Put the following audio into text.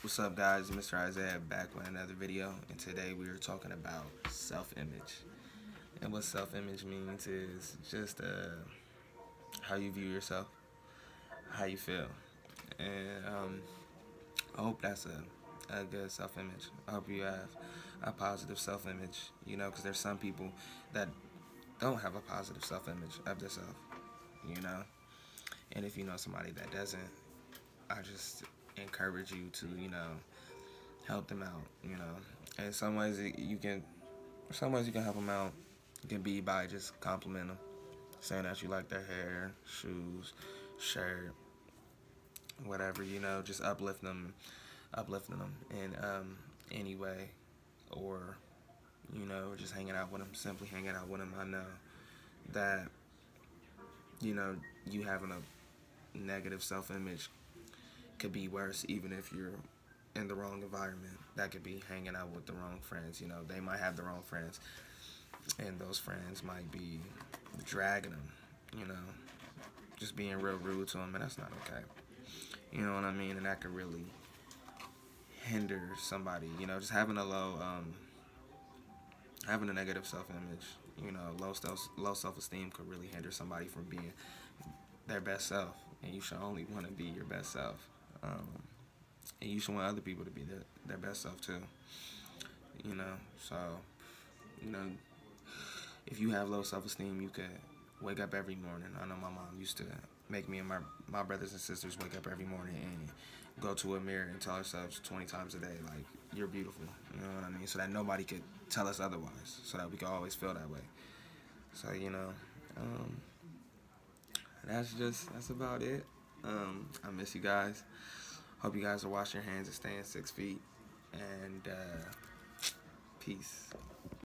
What's up guys, Mr. Isaiah back with another video and today we are talking about self-image. And what self-image means is just uh, how you view yourself, how you feel. And um, I hope that's a, a good self-image. I hope you have a positive self-image, you know, because there's some people that don't have a positive self-image of themselves, you know. And if you know somebody that doesn't, I just encourage you to, you know, help them out, you know. And some ways you can, some ways you can help them out can be by just complimenting them, saying that you like their hair, shoes, shirt, whatever, you know, just uplifting them, uplifting them in um, any way, or, you know, just hanging out with them, simply hanging out with them. I know that, you know, you having a negative self-image could be worse even if you're in the wrong environment. That could be hanging out with the wrong friends. You know, they might have the wrong friends, and those friends might be dragging them. You know, just being real rude to them, and that's not okay. You know what I mean? And that could really hinder somebody. You know, just having a low, um, having a negative self-image. You know, low self low self-esteem could really hinder somebody from being their best self, and you should only want to be your best self. Um, and you should want other people to be their, their best self too. You know, so, you know, if you have low self-esteem, you could wake up every morning. I know my mom used to make me and my, my brothers and sisters wake up every morning and go to a mirror and tell ourselves 20 times a day, like, you're beautiful. You know what I mean? So that nobody could tell us otherwise. So that we could always feel that way. So, you know, um, that's just, that's about it. Um, I miss you guys. Hope you guys are washing your hands and staying six feet. And uh, peace.